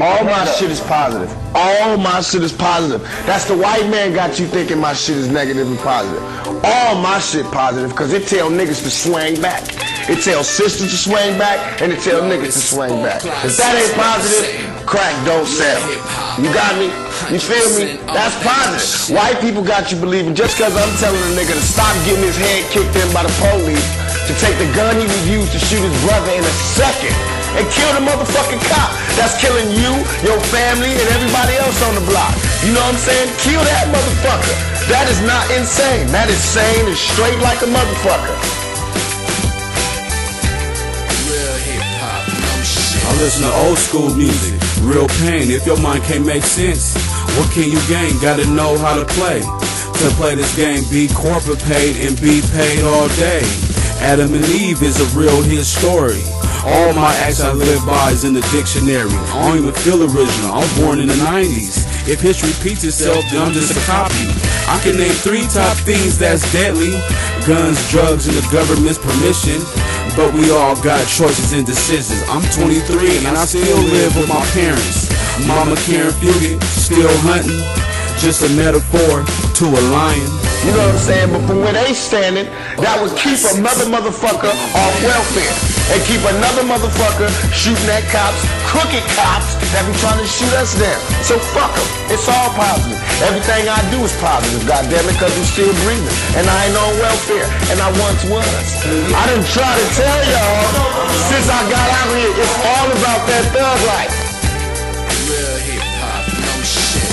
All my shit is positive. All my shit is positive. That's the white man got you thinking my shit is negative and positive. All my shit positive because it tell niggas to swing back. It tell sisters to swing back and it tell niggas to swing back. If that ain't positive, crack don't sell. You got me? You feel me? That's positive. White people got you believing just because I'm telling a nigga to stop getting his head kicked in by the police to take the gun he was used to shoot his brother in a second and kill the motherfucking cop that's killing you, your family, and everybody else on the block. You know what I'm saying? Kill that motherfucker. That is not insane. That is sane and straight like a motherfucker. I listen to old school music, real pain. If your mind can't make sense, what can you gain? Gotta know how to play. To play this game, be corporate paid and be paid all day. Adam and Eve is a real hit story. All my acts I live by is in the dictionary. I don't even feel original. I was born in the 90s. If history repeats itself, then I'm just a copy. I can name three top things that's deadly. Guns, drugs, and the government's permission. But we all got choices and decisions. I'm 23 and I still live with my parents. Mama Karen Fugit, still hunting. Just a metaphor to a lion. You know what I'm saying? But from where they standing, that would keep another motherfucker off welfare. And keep another motherfucker shooting at cops, crooked cops that be trying to shoot us down. So fuck them. It's all positive. Everything I do is positive, goddamn it, because I'm still breathing. And I ain't on welfare. And I once was. I didn't try to tell y'all since I got out here, it's all about that thug life. Real hip hop, no shit.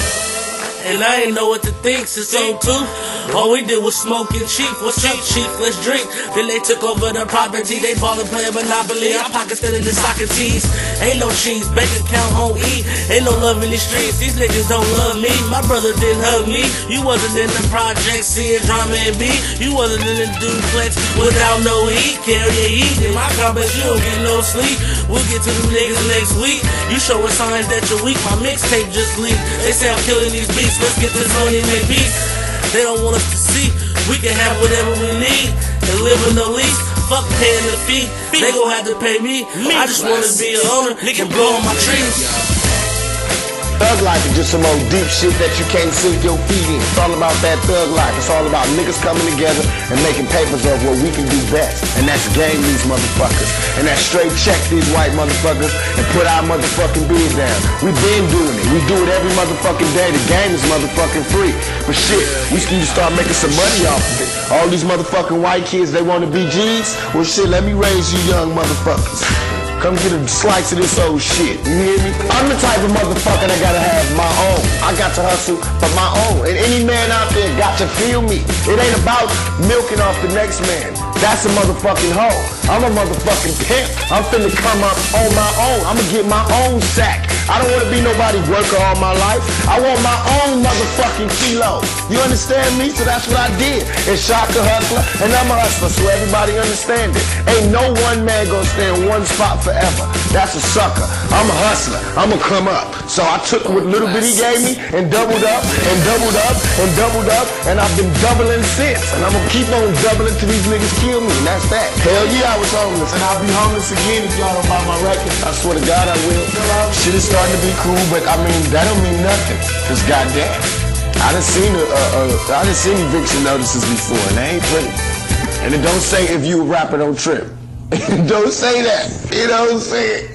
And I ain't know what to think since 02. All we did was smoke and cheap. What's up, chief? Let's drink. Then they took over the property. They ball and play Monopoly. Our pockets still in the Socrates. Ain't no cheese. Bank account on E. Ain't no love in the streets. These niggas don't love me. My brother didn't hug me. You wasn't in the project seeing drama and B. You wasn't in the duplex without no heat. Carry heat. In my complex, you don't get no sleep. We'll get to them niggas next week. You showing signs that you're weak. My mixtape just leaked. They say I'm killing these beats. Let's get this money and make peace. They don't want us to see. We can have whatever we need and live in the lease. Fuck paying the fee. They gon' have to pay me. I just wanna be an owner and blow on my trees. Thug life is just some old deep shit that you can't sink your feet in. It's all about that thug life. It's all about niggas coming together and making papers of what we can do best. And that's game these motherfuckers. And that straight check these white motherfuckers and put our motherfucking bid down. We been doing it. We do it every motherfucking day. The game is motherfucking free. But shit, we need to start making some money off of it. All these motherfucking white kids, they want to be G's. Well shit, let me raise you young motherfuckers. Come get a slice of this old shit. You hear me? I'm the type of motherfucker that gotta have my own. I got to hustle for my own. And any man out there got to feel me. It ain't about milking off the next man. That's a motherfucking hoe. I'm a motherfucking pimp. I'm finna come up on my own. I'ma get my own sack. I don't wanna be nobody's worker all my life. I want my own motherfucking kilo. You understand me? So that's what I did. And shot the hustler, and I'm a hustler, so everybody understand it. Ain't no one man gonna stay in one spot forever. That's a sucker. I'm a hustler. I'ma come up. So I took what little bit he gave me and doubled up and doubled up and doubled up, and I've been doubling since. And I'm gonna keep on doubling till these niggas kill me, and that's that. Hell yeah, I was homeless, and I'll be homeless again if y'all don't buy my record. I swear to God, I will. Shit is starting to be cool, but I mean, that don't mean nothing. Cause goddamn, I done seen a, a, a I done seen eviction notices before, and they ain't pretty. And it don't say if you a rapper don't trip. don't say that. It don't say it.